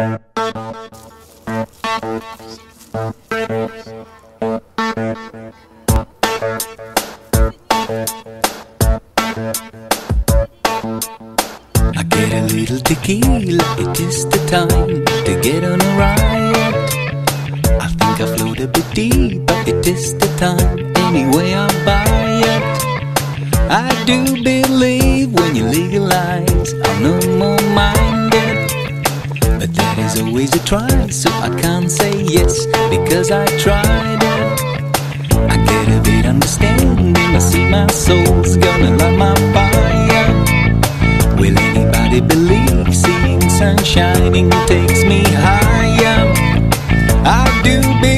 I get a little tequila, it is the time to get on a riot. I think I float a bit deep, but it is the time anyway I buy it. I do believe when you legalize, I'm no more minded. But that is always a try, so I can't say yes because I tried it. I get a bit understanding, I see my soul's gonna light my fire. Will anybody believe seeing sun shining takes me higher? I do believe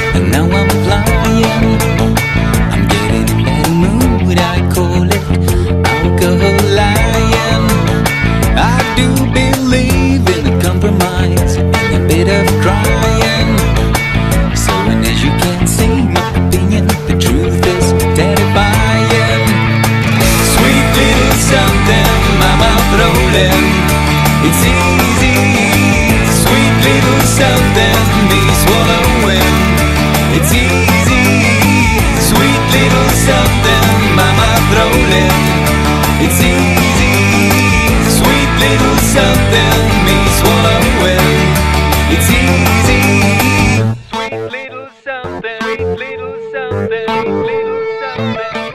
morning. It's easy, sweet little something be swallowing. It's easy, sweet little something, mama rolling. It's easy, sweet little something me swallowing. It's easy, sweet little something, sweet little something, little something.